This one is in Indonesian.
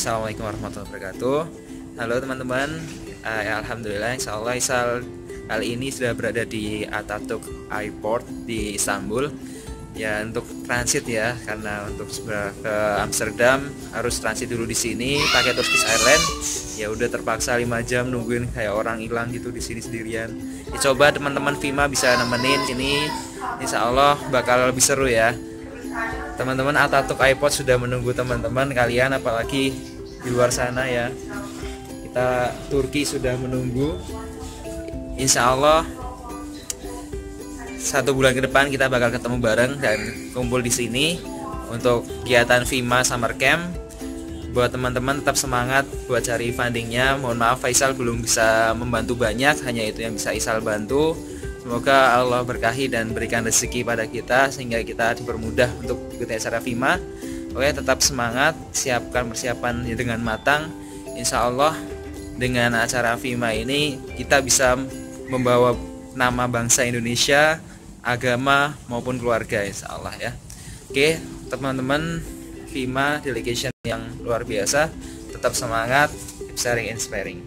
Assalamualaikum warahmatullahi wabarakatuh. Halo teman-teman. Uh, Alhamdulillah insya Allah Isal kali ini sudah berada di Ataturk Airport di Istanbul. Ya untuk transit ya karena untuk ke Amsterdam harus transit dulu di sini pakai Turkish Airlines. Ya udah terpaksa 5 jam nungguin kayak orang hilang gitu di sini sendirian. Ya, coba teman-teman Vima bisa nemenin ini. Insya Allah bakal lebih seru ya. Teman-teman Ataturk iPod sudah menunggu teman-teman kalian apalagi di luar sana ya. Kita Turki sudah menunggu. Insya Allah satu bulan ke depan kita bakal ketemu bareng dan kumpul di sini untuk kegiatan Vima Summer Camp. Buat teman-teman tetap semangat buat cari fundingnya. Mohon maaf Faisal belum bisa membantu banyak hanya itu yang bisa Isal bantu Semoga Allah berkahi dan berikan rezeki pada kita sehingga kita dipermudah untuk ikuti acara FIMA. Oke, tetap semangat, siapkan persiapan dengan matang. Insya Allah dengan acara FIMA ini kita bisa membawa nama bangsa Indonesia, agama maupun keluarga Insya Allah ya. Oke, teman-teman FIMA delegation yang luar biasa, tetap semangat, keep sharing inspiring.